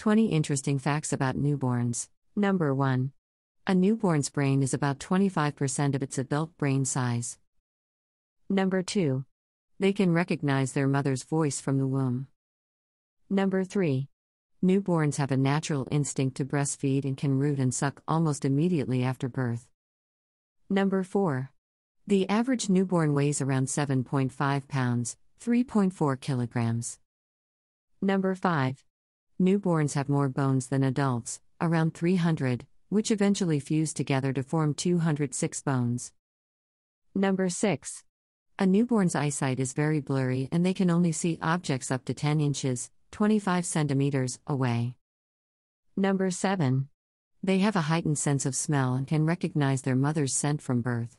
20 interesting facts about newborns. Number 1. A newborn's brain is about 25% of its adult brain size. Number 2. They can recognize their mother's voice from the womb. Number 3. Newborns have a natural instinct to breastfeed and can root and suck almost immediately after birth. Number 4. The average newborn weighs around 7.5 pounds, 3.4 kilograms. Number 5. Newborns have more bones than adults, around 300, which eventually fuse together to form 206 bones. Number 6. A newborn's eyesight is very blurry and they can only see objects up to 10 inches, 25 centimeters, away. Number 7. They have a heightened sense of smell and can recognize their mother's scent from birth.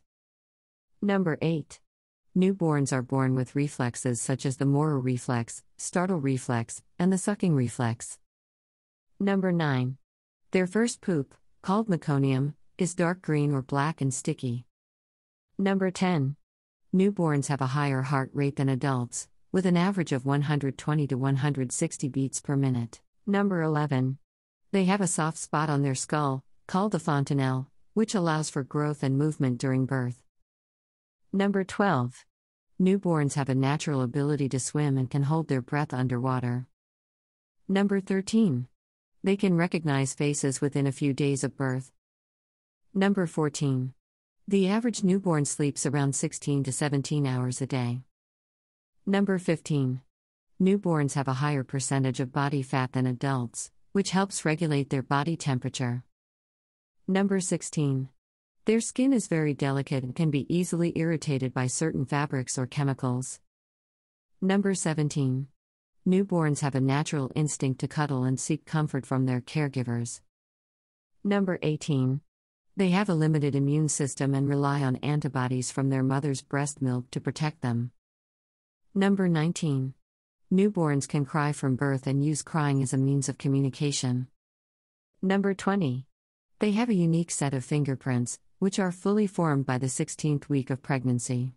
Number 8. Newborns are born with reflexes such as the Moro reflex, startle reflex, and the sucking reflex. Number 9. Their first poop, called meconium, is dark green or black and sticky. Number 10. Newborns have a higher heart rate than adults, with an average of 120 to 160 beats per minute. Number 11. They have a soft spot on their skull, called the fontanelle, which allows for growth and movement during birth. Number 12. Newborns have a natural ability to swim and can hold their breath underwater. Number 13. They can recognize faces within a few days of birth. Number 14. The average newborn sleeps around 16 to 17 hours a day. Number 15. Newborns have a higher percentage of body fat than adults, which helps regulate their body temperature. Number 16. Their skin is very delicate and can be easily irritated by certain fabrics or chemicals. Number 17. Newborns have a natural instinct to cuddle and seek comfort from their caregivers. Number 18. They have a limited immune system and rely on antibodies from their mother's breast milk to protect them. Number 19. Newborns can cry from birth and use crying as a means of communication. Number 20. They have a unique set of fingerprints, which are fully formed by the 16th week of pregnancy.